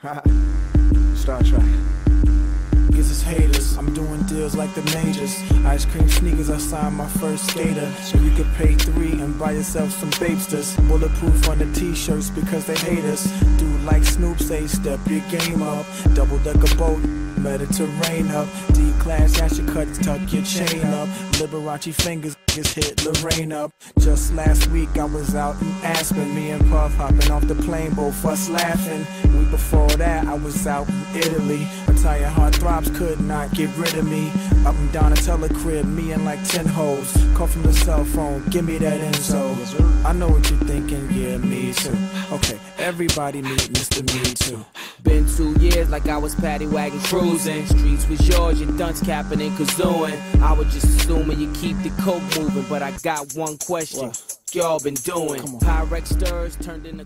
Star Trek. Niggas is haters. I'm doing deals like the majors. Ice cream sneakers, I signed my first skater. So you could pay three and buy yourself some Bapestas. Bulletproof on the t-shirts because they hate us. Do like Snoop say, step your game up. Double decker boat. Mediterranean up, D-class ashy cuts, tuck your chain up. Liberace fingers just hit Lorraine up. Just last week I was out in Aspen, me and Puff hopping off the plane, both us laughing. Week before that I was out in Italy. Italian heart throbs could not get rid of me. Up and down a telecrib, me and like ten hoes. Call from the cell phone, give me that info. I know what you're thinking, yeah, me too. Okay, everybody meet Mr. Me Too. Been two years like I was paddy wagon cruising. Streets was yours, your dunce capping and kazooing. I was just assuming you keep the coke moving, but I got one question. Y'all been doing Pyrex stirs turned into.